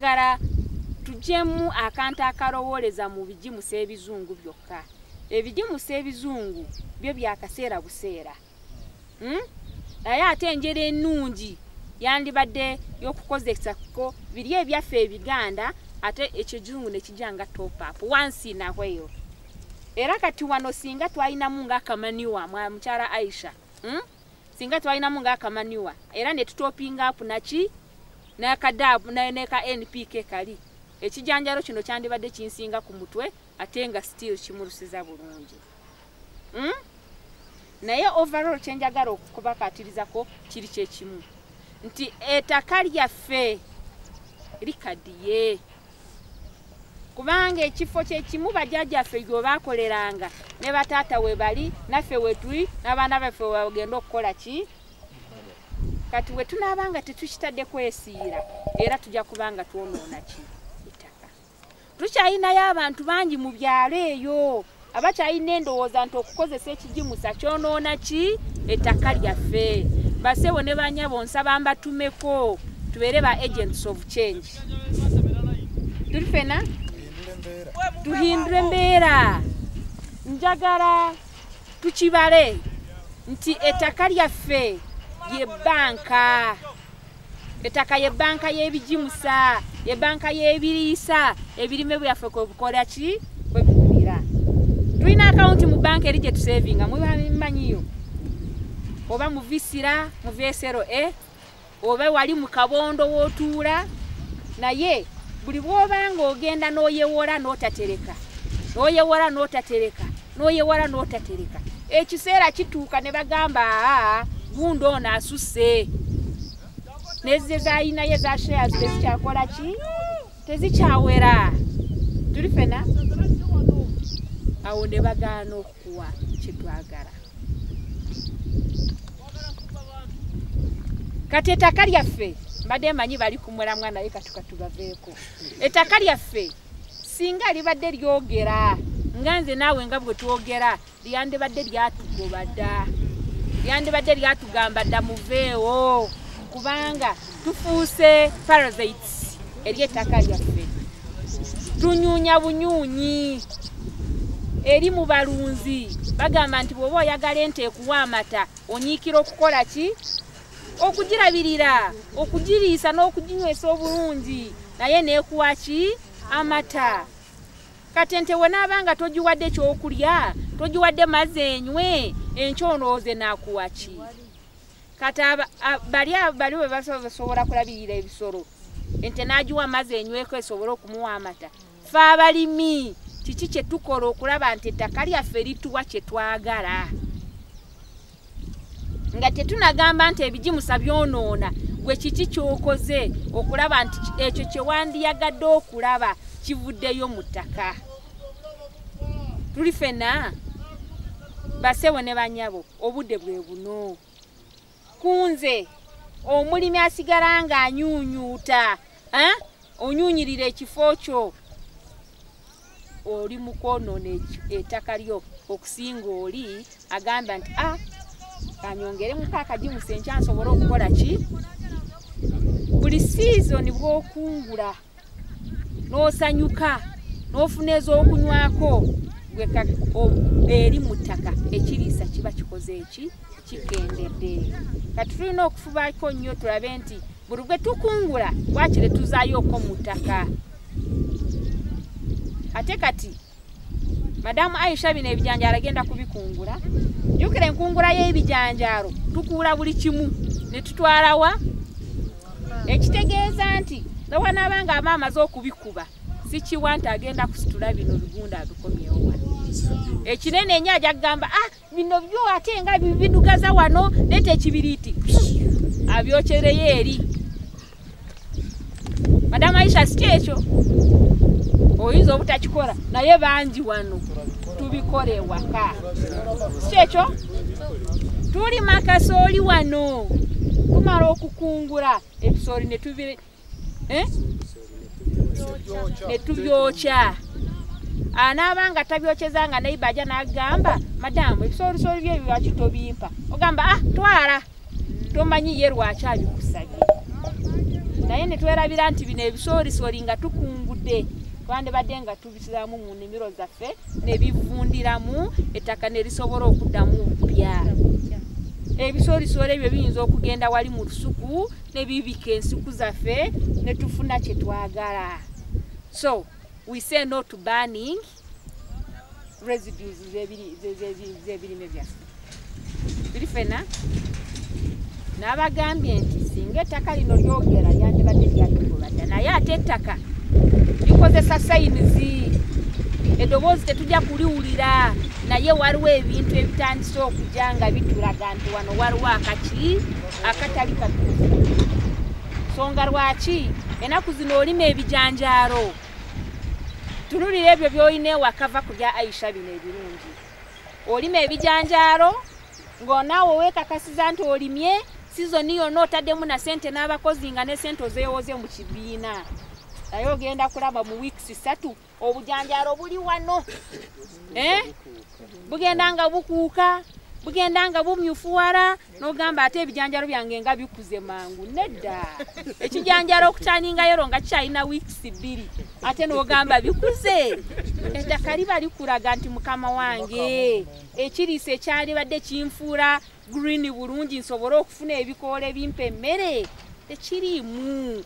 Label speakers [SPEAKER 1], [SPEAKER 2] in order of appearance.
[SPEAKER 1] gara tujjemu akantu akalowooleza mu bijimusa ebizungu byokka ebijimusa ebizungu byo byakaseera buseera Hmm? naye ate enjera ennungi yandibadde y'okukozesako biri ebyaffe ebiganda ate ekizungu nekijja nga topapu wansi nahweyo era kati wano singa twalinamu ngaakamaniwa mukyala aisha hmm? singa twalinamu ngaakamaniwa era netutopinga apu naki nakadabu neka npk kali. Ekijanjalo kino kyandibadde kinsinga ku mutwe ate nga still kimulusiza bulungi. Hmm? naye overall kyenjagala okubakatirizako kiri kyekimu nti ettaka lyaffe likadiye kubanga ekifo kyekimu bajjajjaffe gwe bakoleranga ne bataata we bali naffe wetuli n'abaana baffe webagenda okukola ki kati we tunaabanga tetukitadde kwesiira era tujja kubanga twonoona ki? Ettaka. Tukyalinayo abantu bangi mu byalo eyo. Abakyalina endowooza nti okukozesa ekijimusa kyonoona ki? Ettaka lyaffe. Basebo ne banyabo nsaba mbatumeko. Tubeere ba agents of change. Tuli fena tuhindure embeera njagala tukibale nti ettaka lyaffe ye banka. Ettaka ye banka y'ebijimusa ye banka y'ebiriisa ebirime byaffe kwebukola ki? Kwebikulira tulina akawunti mu banka eri gye tusevinga mwebamanyiyo oba mu visira mu vesero e oba wali mu kabondo wootuula naye buli bw'obanga ogenda n'oyewola n'otatereka n'oyewola n'otatereka n'oyewola n'otatereka ekiseera kituuka ne bagamba aa gundi ono asusse. Nezize zayinayo eza shares tezikyakola ki? Tezikyawera. Tuli fena awo ne bagaana okuwa kyetwagala kati ettaka lyaffe mbadde manyi bali kumulamwa naye katuka tubaveeko. Ettaka lyaffe singa libadde lyogera nga nze naawe nga bwe twogera lyandibadde lyatugoba dda lyandibadde lyatugamba dda muveewo kubanga tufuuse parasites eri ettaka lyaffe. Tunyuunya bunyuunyi. Eri mu balunzi bagamba nti bw'oba oyagala ente ekuwa amata onyiikira okukola ki? Okugirabirira okugiriisa n'okuginywesa obulungi naye neekuwa ki? Amata kati ente we naabanga togiwadde ekyokulya togiwadde mazzi enywe enkyonooze naakuwa ki? Kati bali bali bwe basobola kulabirira ebisolo. Ente n'agiwa amazzi enyweko esobole okumuwa amata. Fe abalimi kiki kye tukola okulaba nti ettaka lyaffe lituwa kye twagala? Nga tetunagamba nti ebijimusa byonoona gwe kiki kyokoze okulaba nti ekyo kye wandiyagadde okulaba kivuddeyo mu ttaka? Tuli fena basewo ne banyabo obudde bwe buno. Kunze omulimi asigala ng'anyuunyuuta onyuunyirira ekifo kyo. Oli mu kwonoona ettaka lyo okusinga oli agamba nti a kanyongeremuko akajimusa enkya nsobole okukola ki? Buli siizoni bw'okungula n'osanyuka n'ofuna ez'okunywako eri mu ttaka ekiriisa kiba kikoze eki? Kikendedde. Kati tulina okufubako nnyo tulabe nti buli gwe tukungula wakire tuzaayoko mu ttaka? Ate kati madamu aisha bino ebijanjaalo agenda kubikungula. Jukira enkungula y'ebijanjaalo tukuula buli kimu ne tutwalawa ekitegeeza nti newanaabanga ama amaze okubikuba sikiwa nti agenda kusitula bino bigunda abikomyewa ekinene enye aja kugamba ah bino byo ate nga bidugaza wano leeta ekibiriiti abyokyereyo eri madamu aisha si kyekyo oyinza obutakikola naye bangi wano tubikola ewaka. Kyekyo tuli makasooli wano tumala okukungula ebisooli netubi netubyokya anaabanga tabyokyeza nga naiba aja nagamba madamu ebisoolisoli bye lwaki tobimpa? Ogamba ah twala. Tomanyi ye lwaki abikusabye naye ne twerabira nti bino ebisoorisori nga tukungudde twandibadde nga tubisiramu mu nnimiro zaffe ne bivundiramu ettaka ne lisobola okuddamu obupya ebisoorisori ebyo biyinza okugenda wali mu lusuku ne bibika ensuku zaffe ne tufuna kye twagala. So we say no to burning residues z'ebiri- ze- ze- z'ebirime byaffe. Biri fena n'abagambye nti singa ettaka lino lyogera lyandibadde lyatugobadda naye ate ettaka likozesa sayinizi. Eddoboozi tetujja kuliwulira. Naye waliwo ebintu ebitandise okujja nga bitulaga nti wano waliwo akaki akatali katuufu. Nsonga lwaki? Ennaku zino olima ebijanjaalo. Tunulira ebyo byolina ewaka va ku bya aisha bino ebirungi. Olima ebijanjaalo ng'onaawe weekakasiza nti olimye sizoni yonna otaddemu na sente n'abakozi nga ne sente ozeewoze mu kibiina. Naye ogenda kulaba mu wiikisi ssatu obujanjaalo buli wano. Eh? bugenda nga bukuuka bugenda nga bumyufuwala n'ogamba ate ebijanjalo byange nga bikuze mangu nedda. Ekijanjalo okutaningayo nga kikyalina wiikisi bbiri ate n'ogamba bikuze eddaka liba likulaga nti mukama wange ekiriisa ekyalibadde kinfuula green bulungi nsobole okufuna ebikoola ebimpa emmere. Tekiriimu